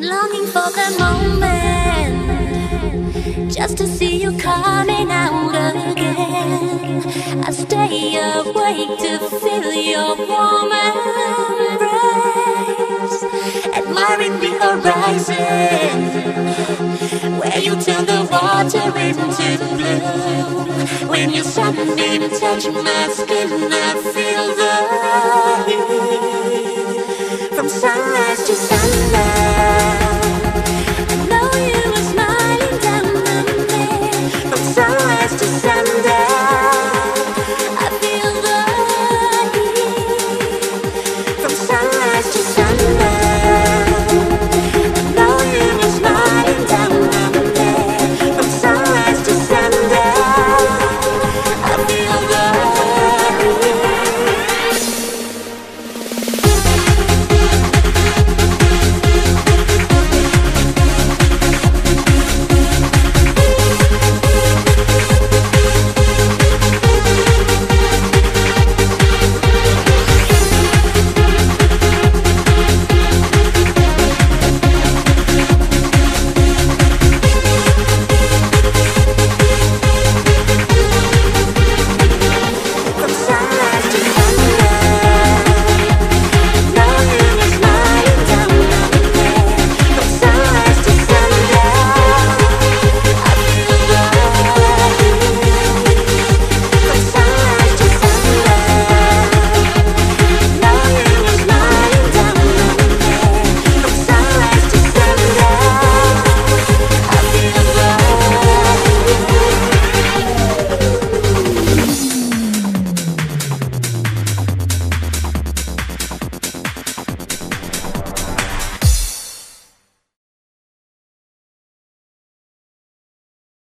I'm longing for the moment just to see you coming out again. I stay awake to feel your warm embrace, admiring the horizon where you turn the water into blue. When your sunbeam touch my skin, I feel the heat sunrise to sunrise.